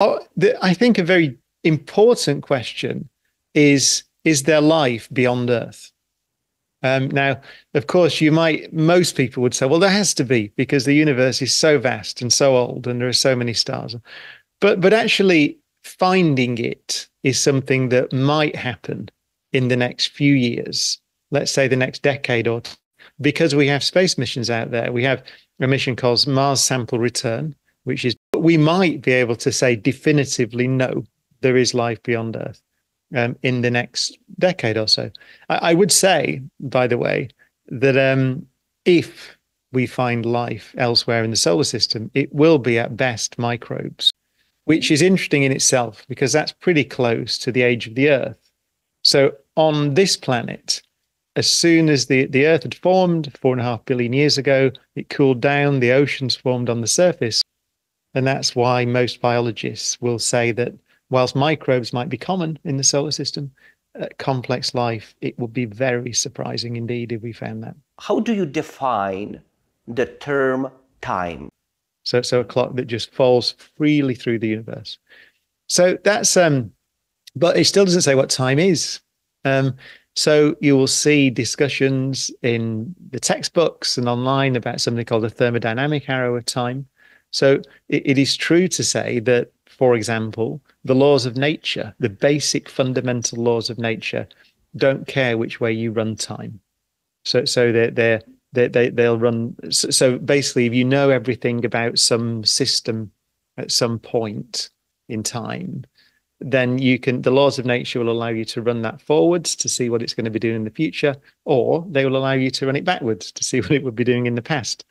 Oh, the, I think a very important question is is there life beyond Earth? Um, now, of course, you might, most people would say, well, there has to be because the universe is so vast and so old and there are so many stars. But, but actually, finding it is something that might happen in the next few years, let's say the next decade or because we have space missions out there. We have a mission called Mars Sample Return, which is, we might be able to say definitively, no, there is life beyond Earth um, in the next decade or so. I, I, would say, by the way, that um, if we find life elsewhere in the solar system, it will be at best microbes, which is interesting in itself because that's pretty close to the age of the Earth. So on this planet, as soon as the, the Earth had formed four and a half billion years ago, it cooled down, the oceans formed on the surface. And that's why most biologists will say that whilst microbes might be common in the solar system, uh, complex life, it would be very surprising indeed if we found that. How do you define the term time? So, so a clock that just falls freely through the universe. So that's um, but it still doesn't say what time is. Um, so you will see discussions in the textbooks and online about something called the thermodynamic arrow of time. So it, it is true to say that for example, the laws of nature, the basic fundamental laws of nature, don't care which way you run time. So, so they're, they're, they they they'll run. So, so basically, if you know everything about some system at some point in time, then you can the laws of nature will allow you to run that forwards to see what it's going to be doing in the future or they will allow you to run it backwards to see what it would be doing in the past